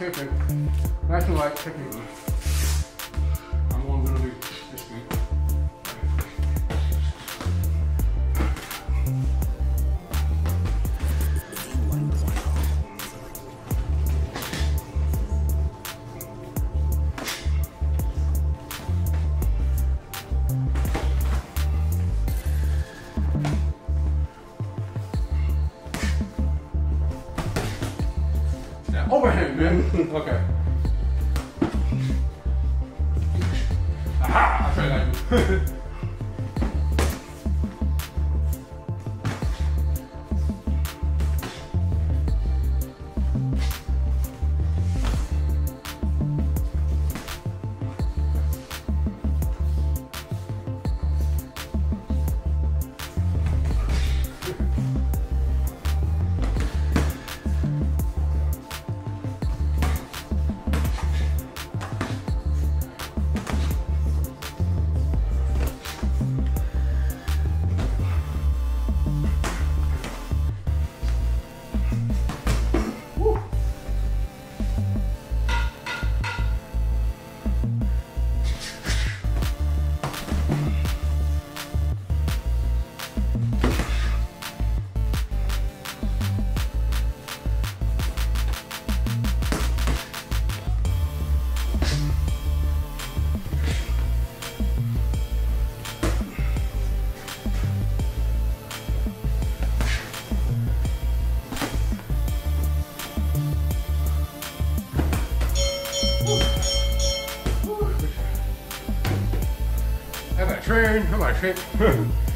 Nice and light, take overhand, man. okay. Aha! I tried that. Got train, I got train.